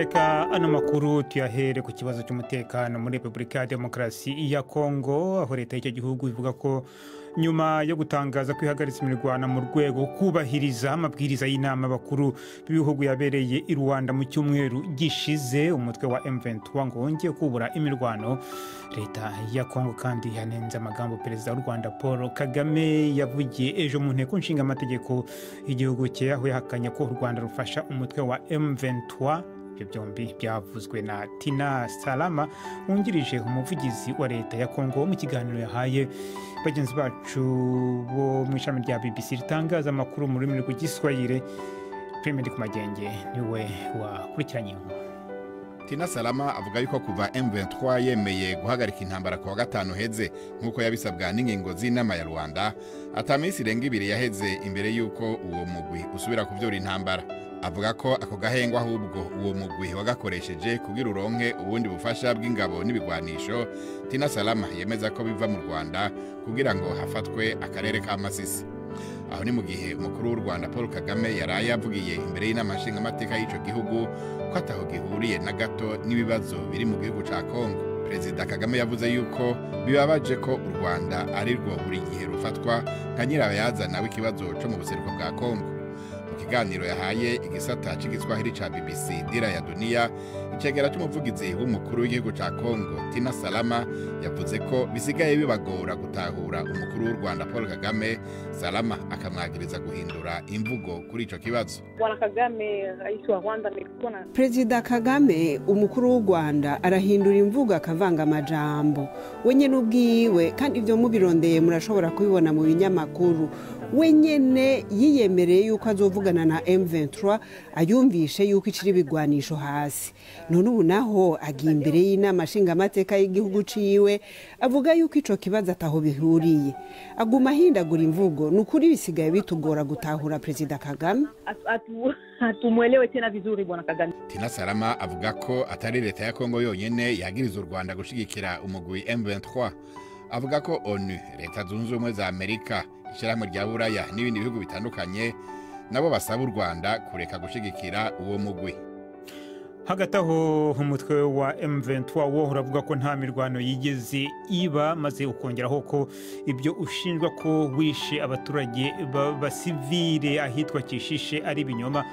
reka ano makuru tuyahere ku kibazo cy'umutekano muri repubulika ya demokarasi ya kongo aho leta y'icyo gihugu ivuga ko nyuma yo gutangaza ko ihagaritse imirwano mu rwego kubahiriza amabwiriza y'inama bakuru b'ibihugu yabereye i rwanda mu cyumweru gishize umutwe wa M23 ngo wongeye kubura imirwano. Leta ya kongo kandi yanenze amagambo perezida w'u rwanda paul kagame yavugiye ejo mu nteko nshinga amategeko y'igihugu cye aho yahakanye ko u rwanda rufasha umutwe wa M23 ibyo byombi byavuzwe na tina salama wungirije umuvugizi wa leta ya kongo mu kiganiro yahaye bagenzi bacu bo mu ishami rya bbc ritangaza amakuru mu rurimi rw'igiswahire premier ku magenge ni we wakurikiranye inkuru. Tina salama avuga yuko kuva M23 yemeye guhagarika intambara ku wa gatanu heze nk'uko yabisabwa n'ingingo z'inama ya rwanda ataminsi irenga ibiri yaheze imbere y'uko uwo mugwi usubira kuvyura intambara. Avuga ko ako gahengwa ahubwo uwo mugwi wagakoresheje kugira uronke ubundi bufasha bw'ingabo n'ibigwanisho. Tina salama yemeza ko biva mu rwanda kugira ngo hafatwe akarere ka masisi. Aho ni mu gihe umukuru w'u rwanda paul kagame yaraye yavugiye imbere y'inama nshingamateka y'icyo gihugu ko ataho gihuriye na gato n'ibibazo biri mu gihugu cya kongo perezida kagame yavuze yuko bibabaje ko u rwanda ari rwo buri gihe rufatwa nka nyirabayazana w'ikibazo cyo mu buseruko bwa kongo kiganiro yahaye igisata cy'igiswahili cya bbc dira ya duniya icegera cy'umuvugizi w'umukuru w'igihugu cya kongo tina salama yavuze ko bisigaye bibagora gutahura umukuru w'u rwanda paul kagame salama akamwagiriza guhindura imvugo kuri icyo kibazo. Perezida kagame umukuru w'u rwanda arahindura imvugo akavanga amajambo. We nyine ubwiwe kandi ibyo mubirondeye murashobora kubibona mu binyamakuru. We nyine yiyemereye yuko azovugana na M23 ayumvishe yuko ikiri ibigwanisho hasi. None ubu naho agiye imbere y'inama nshingamateka y'igihugu ciwe avuga yuko ico kibazo ataho bihuriye. Aguma ahindagura imvugo ni ukuri bisigaye bitugora gutahura perezida kagame? Hatu- hatu- hatumwelewe tena vizuri bwana Kagame. tina salama avuga ko atari leta ya kongo yonyine yagiriza u rwanda gushyigikira umugwi M23 avuga ko onu leta zunze ubumwe za amerika ishyirahamwe rya buraya n'ibindi bihugu bitandukanye nabo basaba u rwanda kureka gushyigikira uwo mugwi. Hagati aho umutwe wa M23 wo uravuga ko nta mirwano yigeze iba maze ukongeraho ko ibyo ushinjwa ko wishe abaturage b'abasivile ahitwa kishishe ari ibinyoma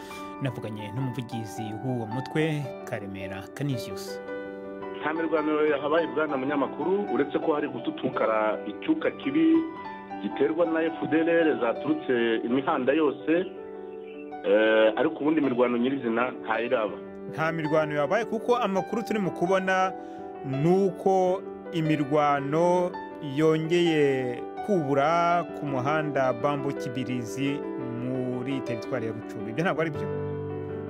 navuganye n'umuvugizi w'uwo mutwe karemera canisius. Nta mirwano yahabaye bwana munyamakuru uretse ko hari gututukara icyuka kibi giterwa na fdlr zaturutse imihanda yose eh, ariko ubundi mirwano nyirizina ntayiraba. Nta mirwano yabaye kuko amakuru turimo kubona ni uko imirwano yongeye kubura ku muhanda bambo kibirizi muri teritwari ya rucuru ibyo ntabwo ari byo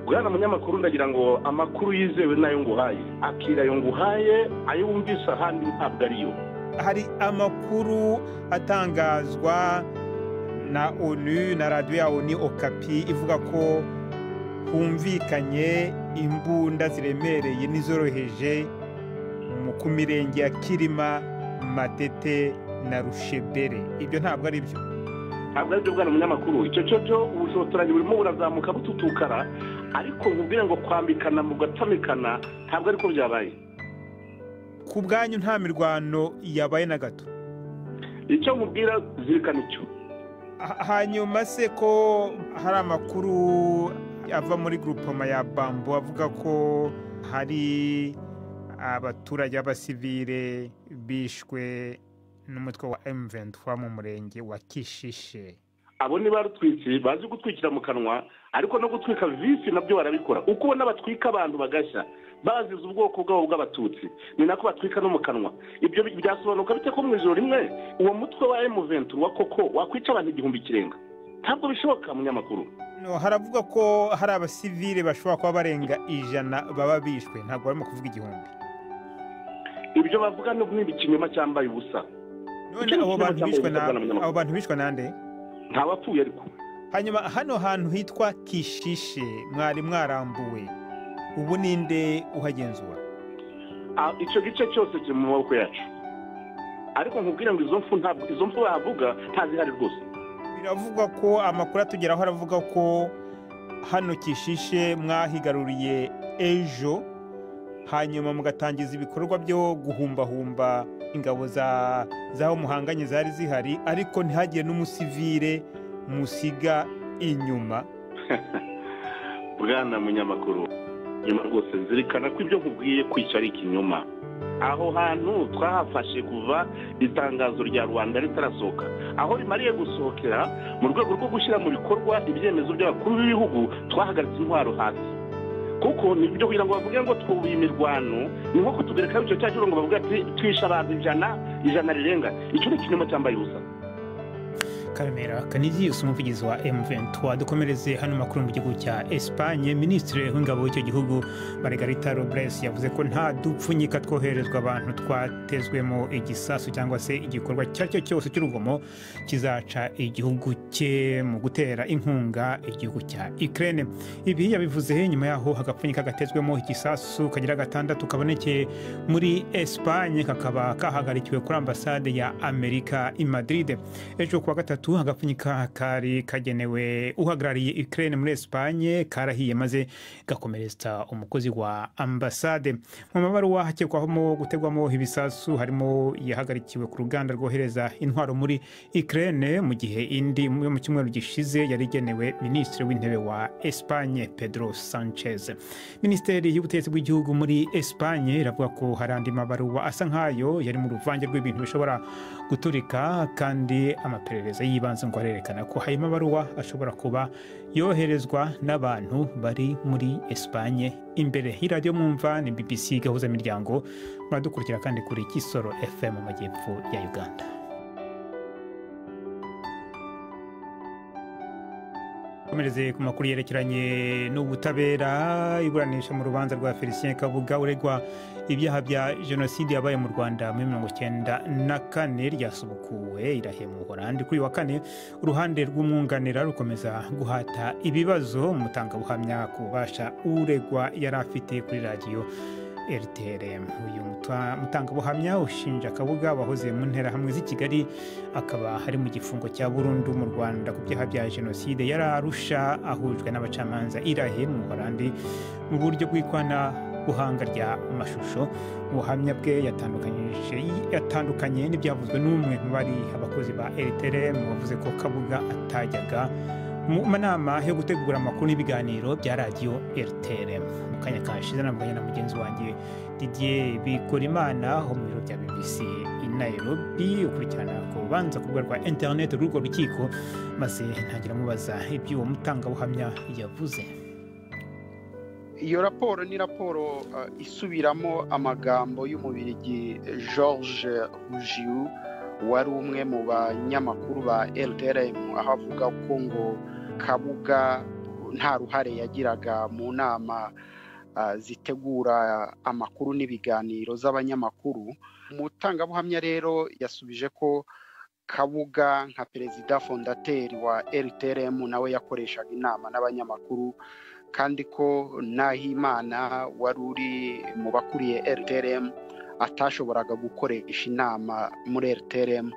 bwana munyamakuru ndagira ngo amakuru yizewe na yo nguhaye. Akira ayo nguhaye ayo wumvise ahandi ntabwo ariyo. Hari amakuru atangazwa na onu na radiyo ya onu okapi ivuga ko humvikanye imbunda ziremereye n'izoroheje ku mirenge ya kirima matete na rushebere. Ibyo ntabwo ari byo. Ntabwo ari byo bwana munyamakuru icyo cyo cyo ubushotoranyi burimo burazamuka bututukara ariko nkubwire ngo kwambikana mu gatamikana ntabwo ariko byabaye. Ku bwanyu nta mirwano yabaye na gato. Icyo nkubwira zirikana icyo? Ha- hanyuma se ko hari amakuru ava muri grupoma ya bambo avuga ko hari abaturage b'abasivile bishwe n'umutwe wa M23 mu murenge wa Kishishe. Abo ni barutwitsi bazi gutwikira mu kanwa ariko no gutwika visi na byo barabikora. Uko ubona batwika abantu bagashya bazize ubwoko bwabo bw'abatutsi. Ni nako batwika no mu kanwa. Ibyo byasobanuka bite ko mu ijoro rimwe uwo mutwe wa M23 wa koko wakwica abantu igihumbi kirenga? Ntabwo bishoboka munyamakuru. Haravuga ko hari abasivile bashobora kuba barenga ijana baba bishwe. Ntabwo barimo kuvuga igihumbi. Ibyo bavuga ni ikinyoma cyambaye ubusa. Abo bantu bishwe nande? Ntawapfuye ariko. Hanyuma hano hantu hitwa kishishe mwari mwarambuwe. Ubu ninde uhagenzura? Ah, icyo gice cyose kiri mu maboko yacu. Ariko nkubwire ngo izo mfu ntabwo izo mfu bahavuga ntazihari rwose. Biravugwa ko amakuru atugeraho aravuga ko hano kishishe mwahigaruriye ejo hanyuma mugatangiza ibikorwa byo guhumbahumba ingabo za z'aho muhanganye zari zihari ariko ntihagire n'umusivire musiga inyuma. Bwana munyamakuru. Nyuma rwose nzirikana ko ibyo nkubwiye kwica ari ikinyoma. Aho hantu twahafashe kuva itangazo rya rwanda ritarasohoka. Aho rimariye gusohokera mu rwego rwo gushyira mu bikorwa ibyemezo by'abakuru b'ibihugu twahagaritse intwaro hasi. Kuko ni ibyo kugira ngo bavuge ngo twubuye imirwano ni nko kutugerekaho icyo cya ngo bavuga ati twishe abantu ijana ijana rirenga. Icyo ni ikinyoma cyambaye ubusa. Karemera kaniziyusi umuvugizi wa M23. Dukomereze hano makuru mu gihugu cya Espagne. Minisitiri w'ingabo w'icyo gihugu Margarita Robles yavuze ko nta dupfunyika twoherezwa abantu twatezwemo igisasu cyangwa se igikorwa icyo ari cyo cyose cy'urugomo kizaca igihugu cye mu gutera inkunga igihugu cya Ukraine. Ibi yabivuze nyuma yaho agapfunyika gatezwemo igisasu kagira gatandatu kabonekeye muri Espagne kakaba kahagarikiwe kuri ambasade ya Amerika i Madrid. Ejo kuwa gatatu agapfunyika kari kagenewe uhagarariye Ukraine muri Espagne karahiye maze gakomeretsa umukozi wa ambasade. Mu mabaruwa hakekwamo gutegwamo ibisasu harimo yahagarikiwe ku ruganda rwohereza intwaro muri Ukraine mu gihe indi yo mu cyumweru gishize yari igenewe minisitiri w'intebe wa Espagne Pedro Sanchez. Minisiteri y'ubutegetsi bw'igihugu muri Espagne iravuga ko hari andi mabaruwa asa nk'ayo yari mu ruvange rw'ibintu bishobora guturika kandi amaperereza y'ibanze ngo arerekana ko ayo mabaruwa ashobora kuba yoherezwa n'abantu bari muri Espagne. Imbere y'iradiyo mwumva ni BBC gahuza miryango muradukurikira kandi kuri Kisoro FM mu majyepfo ya Uganda. Komereze ku makuru yerekeranye n'ubutabera iburanisha mu rubanza rwa felicien kabuga uregwa ibyaha bya jenoside yabaye mu rwanda muri mirongo icyenda na kane ryasubukuwe irahe mu buholandi. Kuri wa kane uruhande rw'umwunganira rukomeza guhata ibibazo umutangabuhamya ku bubasha uregwa yari afite kuri radiyo rtrm uyu mutangabuhamya ushinja kabuga wahoze mu nterahamwe z'i kigali akaba ari mu gifungo cya burundu mu rwanda ku byaha bya jenoside yari arusha ahujwe n'abacamanza irahe mu buholandi mu buryo bw'ikoranabuhanga rya mashusho. Ubuhamya bwe yatandukanye n'ibyavuzwe n'umwe mu bari abakozi ba rtrm wavuze ko kabuga atajyaga mu manama yo gutegura amakuru n'ibiganiro bya radiyo rtrm mu kanya kashize navuganye na mugenzi wanjye didier bikorimana ho mu biro bya bbc i nairobi. Ukurikirana ku rubanza ku rwa interineti rw'urwo rukiko maze ntangira amubaza iby'uwo mutangabuhamya yavuze. Iyo raporo ni raporo isubiramo amagambo y'umubirigi george rugiu wari umwe mu banyamakuru ba rtrm aho avuga ko ngo kabuga nta ruhare yagiraga mu nama zitegura amakuru n'ibiganiro z'abanyamakuru. Umutangabuhamya rero yasubije ko kabuga nka perezida fondateri wa rtrm nawe yakoreshaga inama n'abanyamakuru kandi ko nahimana wari uri mu bakuriye rtrm atashoboraga gukoresha inama muri rtrm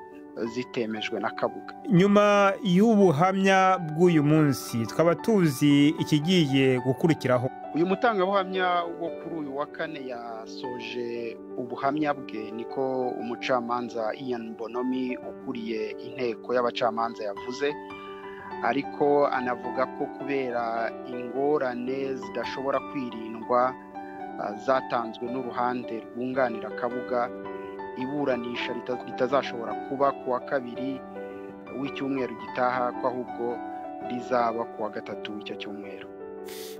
zitemejwe na kabuga. Nyuma y'ubuhamya bw'uyu munsi twaba tuzi ikigiye gukurikiraho. Uyu mutangabuhamya wo kuri uyu wa kane yasoje ubuhamya bwe niko umucamanza ian bonomi ukuriye inteko y'abacamanza yavuze ariko anavuga ko kubera ingorane zidashobora kwirindwa zatanzwe n'uruhande rwunganira kabuga iburanisha ritazashobora kuba ku wa kabiri w'icyumweru gitaha ko ahubwo rizaba ku wa gatatu w'icyo cyumweru.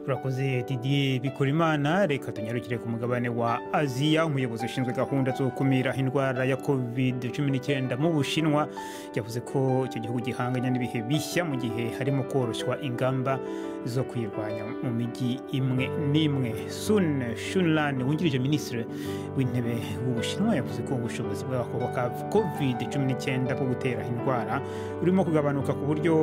Urakoze didier bikorimana. Reka tunyarukire ku mugabane wa aziya umuyobozi ushinzwe gahunda zo gukumira indwara ya covid cumi n'icyenda mu bushinwa. Yavuze ko icyo gihugu gihanganya n'ibihe bishya mu gihe harimo koroshywa ingamba zo kuyirwanya mu mijyi imwe n'imwe. Sun shunlan wungirije minisitiri w'intebe w'ubushinwa yavuze ko ubushobozi bw'agakoko ka covid cumi n'icyenda bwo gutera indwara burimo kugabanuka ku buryo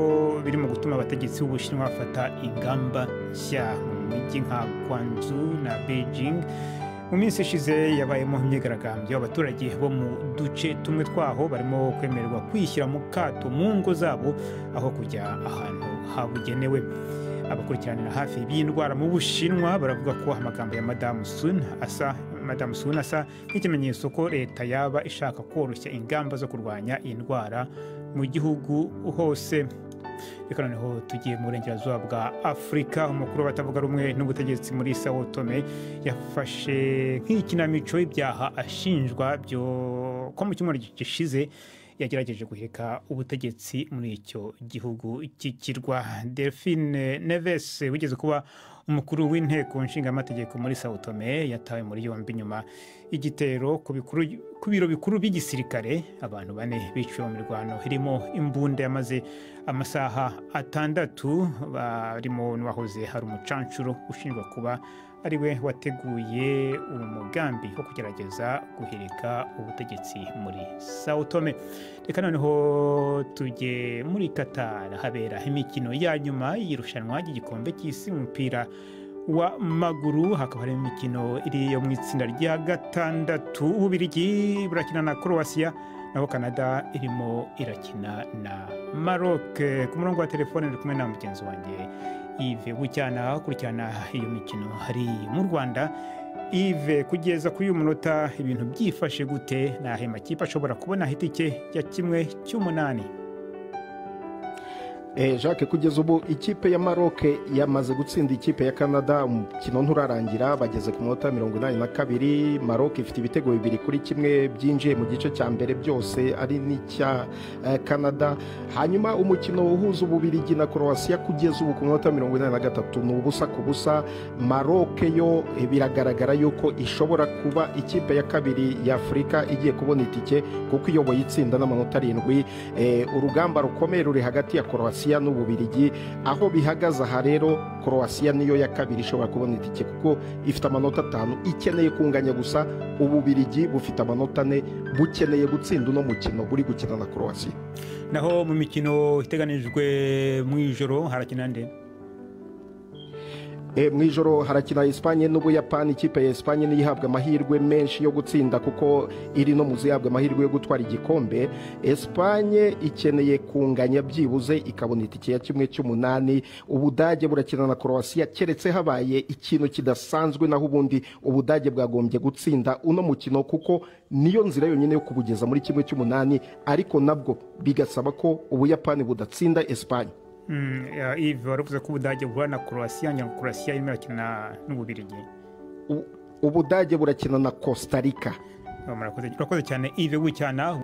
birimo gutuma abategetsi b'ubushinwa bafata ingamba nshya mu mijyi nka Guangzhou na Beijing. Mu minsi ishize yabayemo imyigaragambyo abaturage bo mu duce tumwe twaho barimo kwemererwa kwishyira mu kato mu ngo zabo aho kujya ahantu habugenewe. Abakurikiranira hafi by'indwara mu bushinwa baravuga ko amagambo ya madamu sun asa madamu sun asa nk'ikimenyetso ko leta yaba ishaka koroshya ingamba zo kurwanya iyi ndwara mu gihugu hose. Reka noneho tugiye mu burengerazuba bwa afurika umukuru w'abatavuga rumwe n'ubutegetsi muri sao tome yafashe nk'ikinamico y'ibyaha ashinjwa byo ko mu cyumweru gishize yagerageje guheka ubutegetsi muri icyo gihugu cy'ikirwa delphine neves wigeze kuba umukuru w'inteko nshingamategeko muri sao tome yatawe muri yombi nyuma y'igitero ku biro bikuru by'igisirikare. Abantu bane biciwe mu mirwano irimo imbunda yamaze amasaha atandatu. Barimo n'uwahoze hari umucancuro ushinjwa kuba ari we wateguye umugambi wo kugerageza guhirika ubutegetsi muri sao tome. Reka noneho tujye muri qatar habera imikino ya nyuma y'irushanwa ry'igikombe cy'isi mu mupira wa maguru. Hakaba hari imikino iri yo mu itsinda rya gatandatu. Ububirigi burakina na croatia naho canada irimo irakina na maroc. Ku murongo wa telefone ndi kumwe na mugenzi wanjye ive bucyana akurikirana iyo mikino. Hari mu rwanda ive kugeza kuri uyu munota ibintu byifashe gute? Ni ahe makipe ashobora kubona itike ya kimwe cy'umunani. Jacques kugeza ubu ikipe ya Maroc yamaze gutsinda ikipe ya Canada. Umukino nturarangira bageze ku munota mirongo inani na kabiri. Maroc ifite ibitego bibiri kuri kimwe byinjiye mu gice cya mbere byose ari n'icya eh, Canada. Hanyuma umukino uhuza ububirigi na Croatia kugeza ubu ku munota mirongo inani na gatatu. Ni ubusa ku busa. Maroc yo eh, biragaragara yuko ishobora kuba ikipe ya kabiri ya Afurika igiye kubona itike kuko iyoboye itsinda n'amanota arindwi. Eh, urugamba rukomeye ruri hagati ya Croatia n'ububirigi aho bihagaze aha rero Croatia niyo ya kabiri ishobora kubona itike kuko ifite amanota atanu. Ikeneye kunganya gusa ububirigi bufite amanota ane bukeneye gutsinda uno mukino buri gukina na Croatia. Naho mu mikino iteganijwe mu ijoro harakina nde? Mu ijoro harakina Espanye n'Ubuyapani ikipe ya Espanye niyo ihabwa amahirwe menshi yo gutsinda kuko iri no mu zihabwa amahirwe yo gutwara igikombe. Espanye ikeneye kunganya byibuze ikabona itike ya kimwe cy'umunani. Ubudage burakina na Croatia. Keretse habaye ikintu kidasanzwe naho ubundi Ubudage bwagombye gutsinda uno mukino kuko niyo nzira yonyine yo kubugeza muri kimwe cy'umunani. Ariko nabwo bigasaba ko Ubuyapani budatsinda Espanye waravuze ko ubudage buhura na croatia ngira ngo croatia irimo irakina n'ububirigi. Ubudage burakina na Costa Rica. Murakoze cyane ive bucyana